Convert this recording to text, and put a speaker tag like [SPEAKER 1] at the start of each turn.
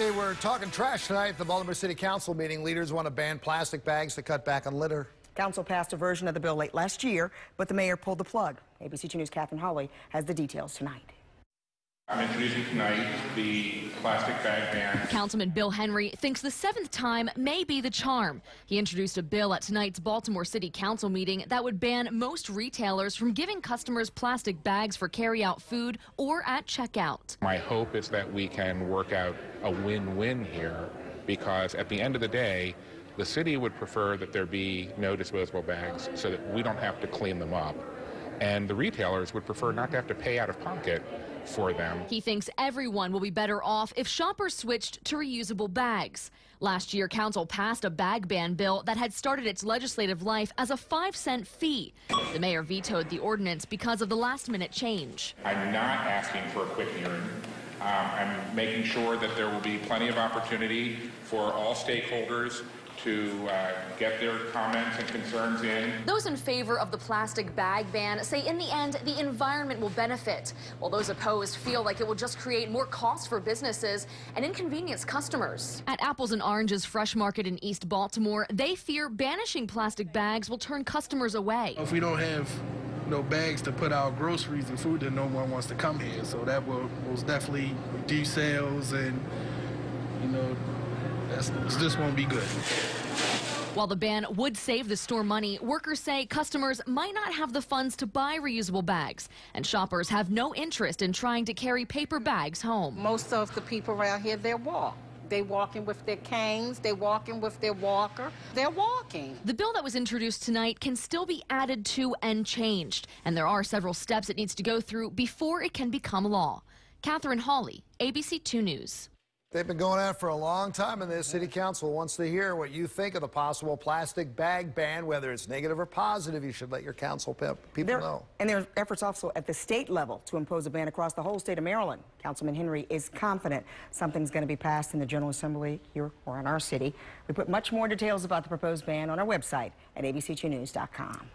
[SPEAKER 1] they were talking trash tonight at the Baltimore City Council meeting. Leaders want to ban plastic bags to cut back on litter.
[SPEAKER 2] Council passed a version of the bill late last year, but the mayor pulled the plug. ABC 2 News' Catherine Hawley has the details tonight.
[SPEAKER 3] I'm introducing tonight the plastic bag ban.
[SPEAKER 4] Councilman Bill Henry thinks the seventh time may be the charm. He introduced a bill at tonight's Baltimore City Council meeting that would ban most retailers from giving customers plastic bags for carry-out food or at checkout.
[SPEAKER 3] My hope is that we can work out a win-win here because at the end of the day, the city would prefer that there be no disposable bags so that we don't have to clean them up. And the retailers would prefer not to have to pay out of pocket for them.
[SPEAKER 4] He thinks everyone will be better off if shoppers switched to reusable bags. Last year, council passed a bag ban bill that had started its legislative life as a five cent fee. The mayor vetoed the ordinance because of the last minute change.
[SPEAKER 3] I'm not asking for a quick hearing. Um, I'm making sure that there will be plenty of opportunity for all stakeholders to uh, get their comments and concerns in.
[SPEAKER 4] Those in favor of the plastic bag ban say in the end the environment will benefit, while those opposed feel like it will just create more costs for businesses and inconvenience customers. At Apples and Oranges Fresh Market in East Baltimore, they fear banishing plastic bags will turn customers away.
[SPEAKER 5] If we don't have no bags to put our groceries and food, then no one wants to come here. So that will most definitely reduce sales and, you know, that's, this won't be good.
[SPEAKER 4] While the ban would save the store money, workers say customers might not have the funds to buy reusable bags, and shoppers have no interest in trying to carry paper bags home.
[SPEAKER 6] Most of the people around here, they walk. They walking with their canes, they walking with their walker, they're walking.
[SPEAKER 4] The bill that was introduced tonight can still be added to and changed, and there are several steps it needs to go through before it can become law. Catherine Hawley, ABC 2 News.
[SPEAKER 1] They've been going at it for a long time, and the city council wants to hear what you think of the possible plastic bag ban, whether it's negative or positive. You should let your council people
[SPEAKER 2] there,
[SPEAKER 1] know.
[SPEAKER 2] And there are efforts also at the state level to impose a ban across the whole state of Maryland. Councilman Henry is confident something's going to be passed in the General Assembly here or in our city. We put much more details about the proposed ban on our website at abc2news.com.